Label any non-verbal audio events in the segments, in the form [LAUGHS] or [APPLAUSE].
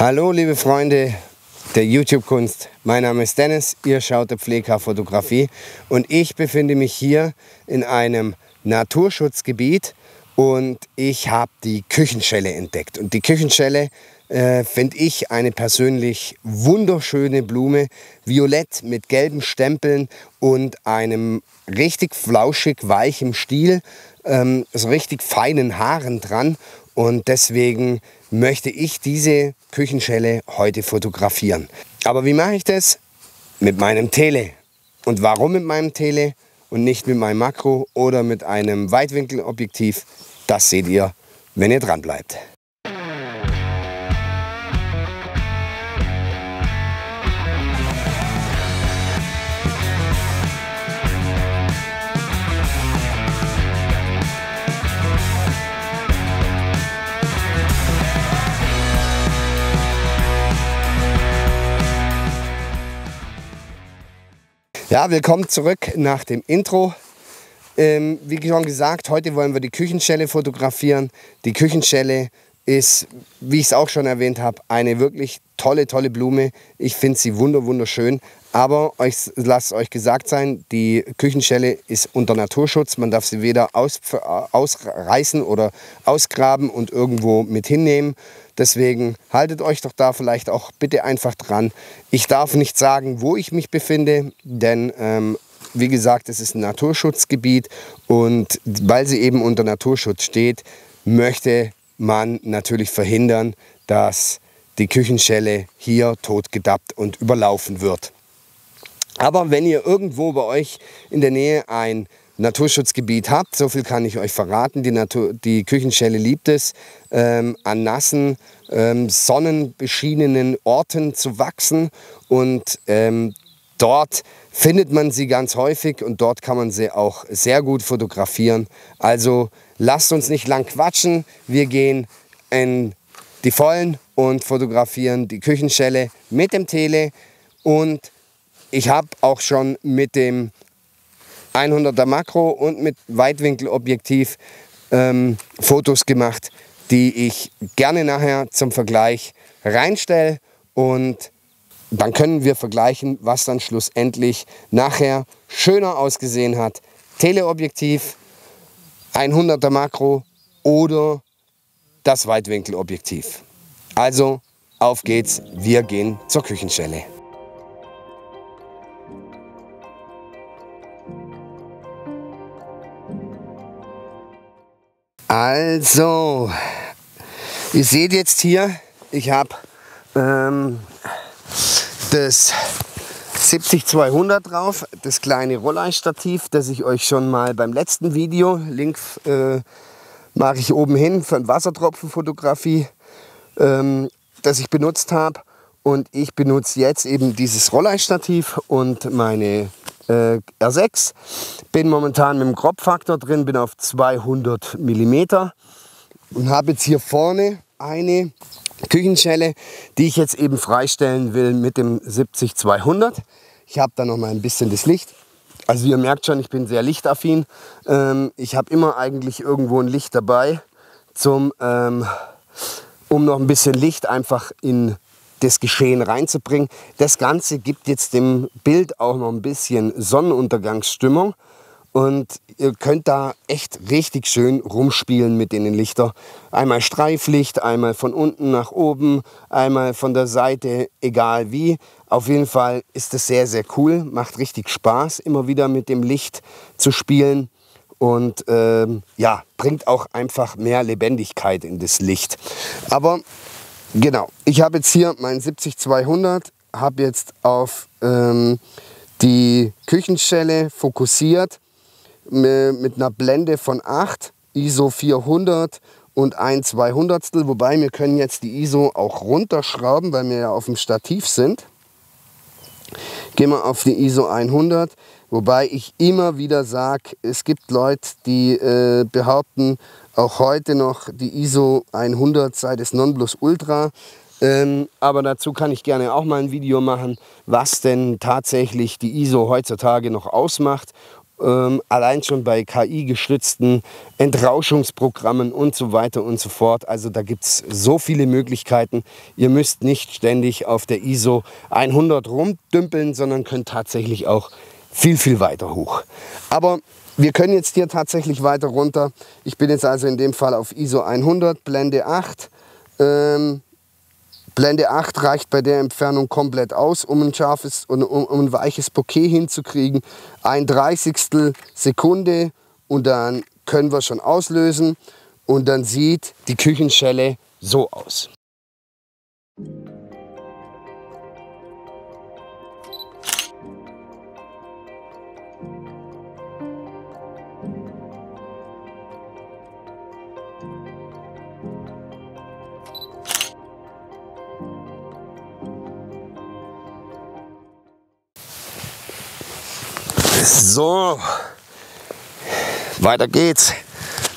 Hallo liebe Freunde der YouTube-Kunst. Mein Name ist Dennis, ihr schaut der Pfleger Fotografie und ich befinde mich hier in einem Naturschutzgebiet und ich habe die Küchenschelle entdeckt. Und die Küchenschelle äh, finde ich eine persönlich wunderschöne Blume, violett mit gelben Stempeln und einem richtig flauschig weichen Stiel, ähm, so richtig feinen Haaren dran. Und deswegen möchte ich diese Küchenschelle heute fotografieren. Aber wie mache ich das? Mit meinem Tele. Und warum mit meinem Tele und nicht mit meinem Makro oder mit einem Weitwinkelobjektiv? Das seht ihr, wenn ihr dran bleibt. Ja, willkommen zurück nach dem Intro. Ähm, wie schon gesagt, heute wollen wir die Küchenschelle fotografieren. Die Küchenschelle ist, wie ich es auch schon erwähnt habe, eine wirklich tolle, tolle Blume. Ich finde sie wunder, wunderschön. Aber euch, lasst euch gesagt sein, die Küchenschelle ist unter Naturschutz. Man darf sie weder aus, ausreißen oder ausgraben und irgendwo mit hinnehmen. Deswegen haltet euch doch da vielleicht auch bitte einfach dran. Ich darf nicht sagen, wo ich mich befinde, denn ähm, wie gesagt, es ist ein Naturschutzgebiet und weil sie eben unter Naturschutz steht, möchte man natürlich verhindern, dass die Küchenschelle hier totgedappt und überlaufen wird. Aber wenn ihr irgendwo bei euch in der Nähe ein Naturschutzgebiet habt, so viel kann ich euch verraten, die, Natur, die Küchenschelle liebt es, ähm, an nassen, ähm, sonnenbeschienenen Orten zu wachsen. Und ähm, dort findet man sie ganz häufig und dort kann man sie auch sehr gut fotografieren. Also lasst uns nicht lang quatschen, wir gehen in die Vollen und fotografieren die Küchenschelle mit dem Tele. Und ich habe auch schon mit dem 100er Makro und mit Weitwinkelobjektiv ähm, Fotos gemacht, die ich gerne nachher zum Vergleich reinstelle und dann können wir vergleichen, was dann schlussendlich nachher schöner ausgesehen hat. Teleobjektiv, 100er Makro oder das Weitwinkelobjektiv. Also auf geht's, wir gehen zur Küchenschelle. Also, ihr seht jetzt hier, ich habe ähm, das 70-200 drauf, das kleine Rollei-Stativ, das ich euch schon mal beim letzten Video, Link äh, mache ich oben hin von Wassertropfenfotografie, ähm, das ich benutzt habe. Und ich benutze jetzt eben dieses Rollei-Stativ und meine äh, R6. Bin momentan mit dem Crop-Faktor drin, bin auf 200 mm und habe jetzt hier vorne eine Küchenschelle, die ich jetzt eben freistellen will mit dem 70-200. Ich habe da noch mal ein bisschen das Licht. Also ihr merkt schon, ich bin sehr lichtaffin. Ähm, ich habe immer eigentlich irgendwo ein Licht dabei, zum, ähm, um noch ein bisschen Licht einfach in das Geschehen reinzubringen. Das Ganze gibt jetzt dem Bild auch noch ein bisschen Sonnenuntergangsstimmung. Und ihr könnt da echt richtig schön rumspielen mit den Lichtern. Einmal Streiflicht, einmal von unten nach oben, einmal von der Seite, egal wie. Auf jeden Fall ist es sehr, sehr cool. Macht richtig Spaß, immer wieder mit dem Licht zu spielen. Und ähm, ja, bringt auch einfach mehr Lebendigkeit in das Licht. Aber Genau, ich habe jetzt hier mein 70-200, habe jetzt auf ähm, die Küchenschelle fokussiert mit einer Blende von 8, ISO 400 und ein 200 wobei wir können jetzt die ISO auch runterschrauben, weil wir ja auf dem Stativ sind. Gehen wir auf die ISO 100, wobei ich immer wieder sage, es gibt Leute, die äh, behaupten, auch heute noch die ISO 100 sei das Nonplusultra. Ähm, aber dazu kann ich gerne auch mal ein Video machen, was denn tatsächlich die ISO heutzutage noch ausmacht ähm, allein schon bei KI-gestützten Entrauschungsprogrammen und so weiter und so fort. Also da gibt es so viele Möglichkeiten. Ihr müsst nicht ständig auf der ISO 100 rumdümpeln, sondern könnt tatsächlich auch viel, viel weiter hoch. Aber wir können jetzt hier tatsächlich weiter runter. Ich bin jetzt also in dem Fall auf ISO 100, Blende 8. Ähm, Blende 8 reicht bei der Entfernung komplett aus, um ein scharfes und um, um ein weiches Bouquet hinzukriegen. Ein Dreißigstel Sekunde und dann können wir schon auslösen und dann sieht die Küchenschelle so aus. So, weiter geht's.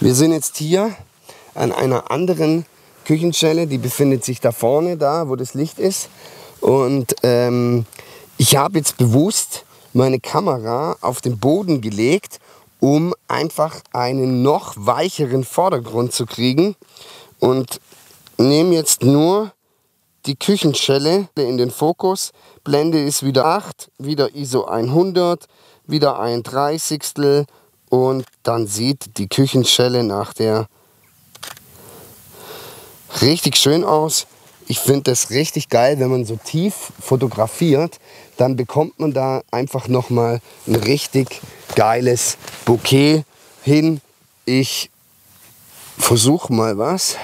Wir sind jetzt hier an einer anderen Küchenstelle, die befindet sich da vorne, da wo das Licht ist. Und ähm, ich habe jetzt bewusst meine Kamera auf den Boden gelegt, um einfach einen noch weicheren Vordergrund zu kriegen. Und nehme jetzt nur die Küchenschelle in den Fokus. Blende ist wieder 8, wieder ISO 100, wieder ein Dreißigstel und dann sieht die Küchenschelle nach der richtig schön aus. Ich finde das richtig geil, wenn man so tief fotografiert, dann bekommt man da einfach nochmal ein richtig geiles Bouquet hin. Ich versuche mal was.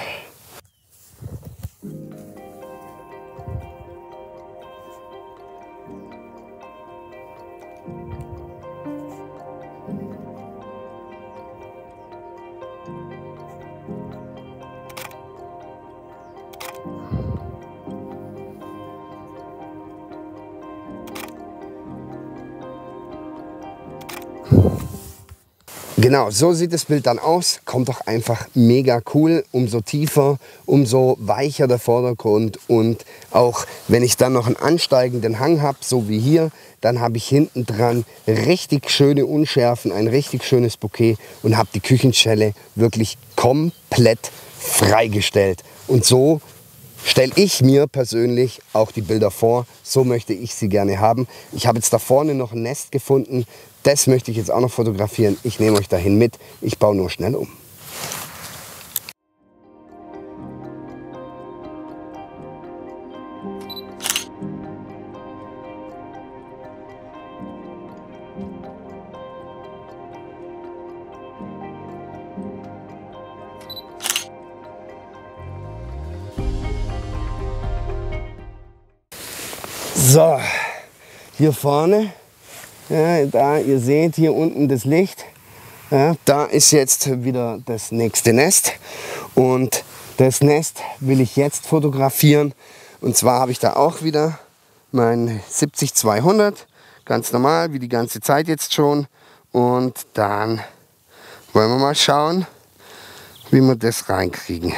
Genau, so sieht das Bild dann aus. Kommt doch einfach mega cool. Umso tiefer, umso weicher der Vordergrund. Und auch wenn ich dann noch einen ansteigenden Hang habe, so wie hier, dann habe ich hinten dran richtig schöne Unschärfen, ein richtig schönes Bouquet und habe die Küchenschelle wirklich komplett freigestellt. Und so stelle ich mir persönlich auch die Bilder vor. So möchte ich sie gerne haben. Ich habe jetzt da vorne noch ein Nest gefunden. Das möchte ich jetzt auch noch fotografieren. Ich nehme euch dahin mit. Ich baue nur schnell um. So, hier vorne ja, da, ihr seht hier unten das Licht. Ja, da ist jetzt wieder das nächste Nest. Und das Nest will ich jetzt fotografieren. Und zwar habe ich da auch wieder mein 70-200. Ganz normal, wie die ganze Zeit jetzt schon. Und dann wollen wir mal schauen, wie wir das reinkriegen.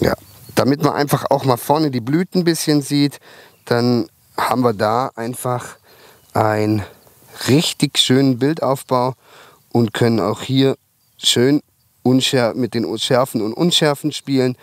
Ja, damit man einfach auch mal vorne die Blüten ein bisschen sieht, dann haben wir da einfach einen richtig schönen Bildaufbau und können auch hier schön mit den Schärfen und Unschärfen spielen.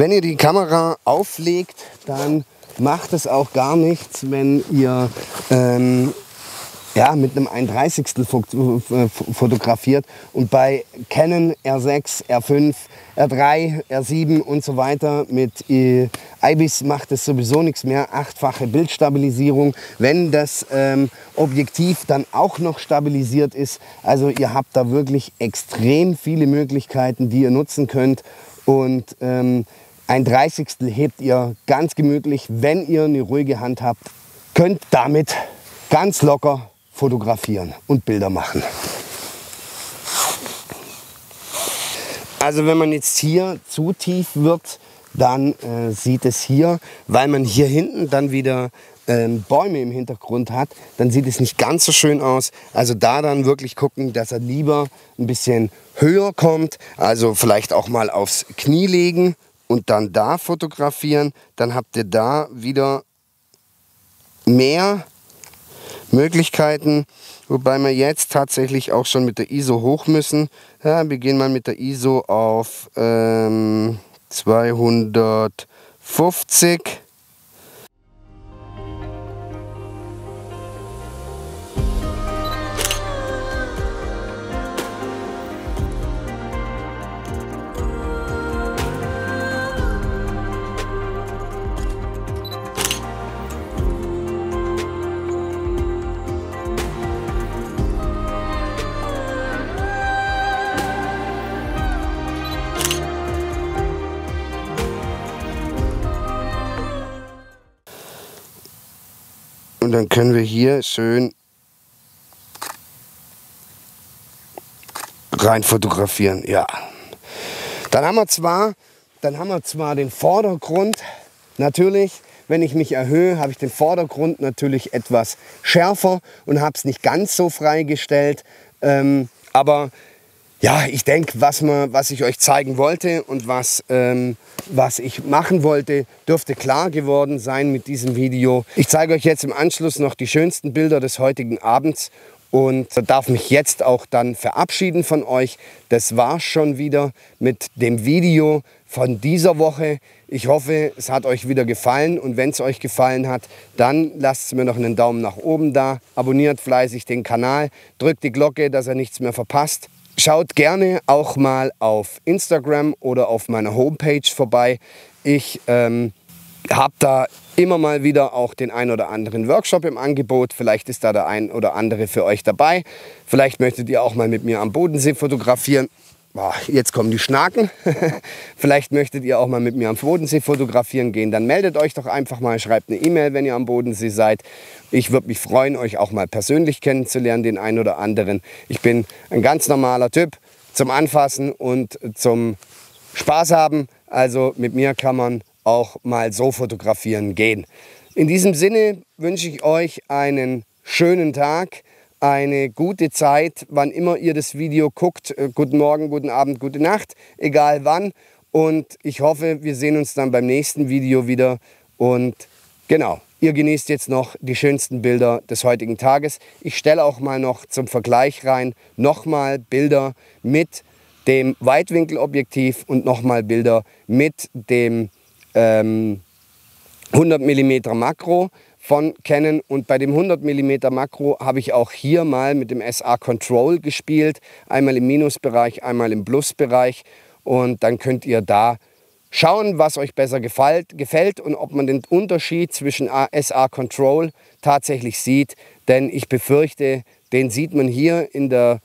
Wenn ihr die Kamera auflegt, dann macht es auch gar nichts, wenn ihr ähm, ja, mit einem 31. fotografiert und bei Canon R6, R5, R3, R7 und so weiter mit äh, IBIS macht es sowieso nichts mehr, achtfache Bildstabilisierung, wenn das ähm, Objektiv dann auch noch stabilisiert ist. Also ihr habt da wirklich extrem viele Möglichkeiten, die ihr nutzen könnt und ähm, ein Dreißigstel hebt ihr ganz gemütlich, wenn ihr eine ruhige Hand habt. Könnt damit ganz locker fotografieren und Bilder machen. Also wenn man jetzt hier zu tief wird, dann äh, sieht es hier, weil man hier hinten dann wieder ähm, Bäume im Hintergrund hat, dann sieht es nicht ganz so schön aus. Also da dann wirklich gucken, dass er lieber ein bisschen höher kommt. Also vielleicht auch mal aufs Knie legen und dann da fotografieren. Dann habt ihr da wieder mehr Möglichkeiten, wobei wir jetzt tatsächlich auch schon mit der ISO hoch müssen. Ja, wir gehen mal mit der ISO auf ähm, 250. Und dann können wir hier schön rein fotografieren. Ja. Dann haben wir zwar, dann haben wir zwar den Vordergrund natürlich, wenn ich mich erhöhe, habe ich den Vordergrund natürlich etwas schärfer und habe es nicht ganz so freigestellt. Ähm, aber ja, ich denke, was, was ich euch zeigen wollte und was, ähm, was ich machen wollte, dürfte klar geworden sein mit diesem Video. Ich zeige euch jetzt im Anschluss noch die schönsten Bilder des heutigen Abends und darf mich jetzt auch dann verabschieden von euch. Das war's schon wieder mit dem Video von dieser Woche. Ich hoffe, es hat euch wieder gefallen und wenn es euch gefallen hat, dann lasst mir noch einen Daumen nach oben da, abonniert fleißig den Kanal, drückt die Glocke, dass ihr nichts mehr verpasst. Schaut gerne auch mal auf Instagram oder auf meiner Homepage vorbei. Ich ähm, habe da immer mal wieder auch den ein oder anderen Workshop im Angebot. Vielleicht ist da der ein oder andere für euch dabei. Vielleicht möchtet ihr auch mal mit mir am Bodensee fotografieren. Boah, jetzt kommen die Schnaken. [LAUGHS] Vielleicht möchtet ihr auch mal mit mir am Bodensee fotografieren gehen. Dann meldet euch doch einfach mal, schreibt eine E-Mail, wenn ihr am Bodensee seid. Ich würde mich freuen, euch auch mal persönlich kennenzulernen, den einen oder anderen. Ich bin ein ganz normaler Typ zum Anfassen und zum Spaß haben. Also mit mir kann man auch mal so fotografieren gehen. In diesem Sinne wünsche ich euch einen schönen Tag eine gute Zeit, wann immer ihr das Video guckt. Äh, guten Morgen, guten Abend, gute Nacht, egal wann. Und ich hoffe, wir sehen uns dann beim nächsten Video wieder. Und genau, ihr genießt jetzt noch die schönsten Bilder des heutigen Tages. Ich stelle auch mal noch zum Vergleich rein, nochmal Bilder mit dem Weitwinkelobjektiv und nochmal Bilder mit dem ähm, 100 mm Makro von Canon. Und bei dem 100 mm Makro habe ich auch hier mal mit dem SA Control gespielt, einmal im Minusbereich, einmal im Plusbereich. Und dann könnt ihr da schauen, was euch besser gefällt, gefällt und ob man den Unterschied zwischen SA Control tatsächlich sieht, denn ich befürchte, den sieht man hier in der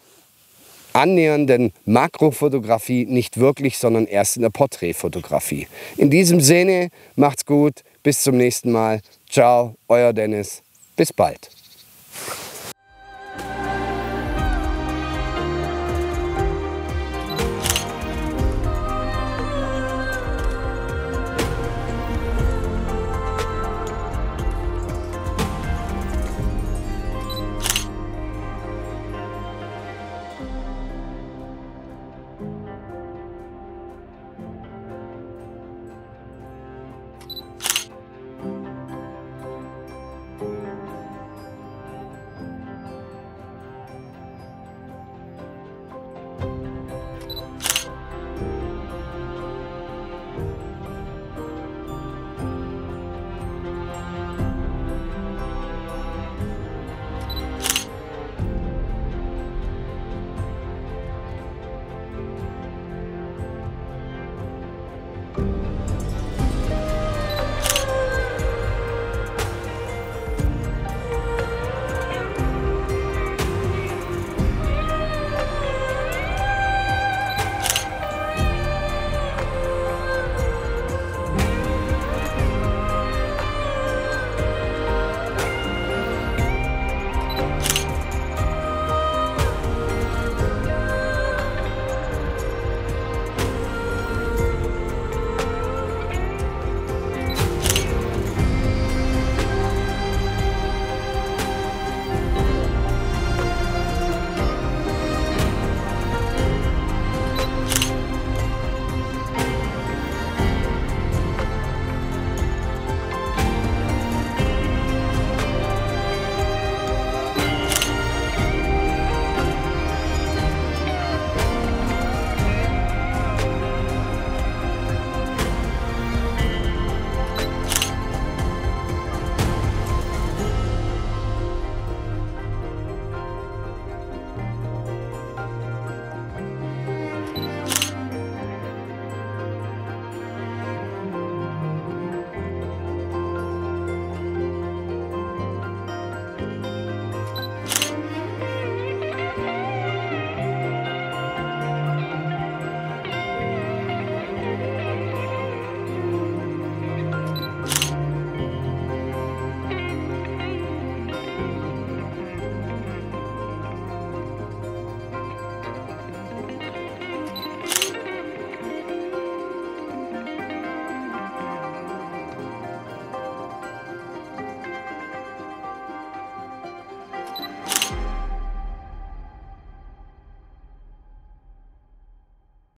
annähernden Makrofotografie nicht wirklich, sondern erst in der Porträtfotografie. In diesem Sinne, macht's gut, bis zum nächsten Mal. Ciao, euer Dennis. Bis bald.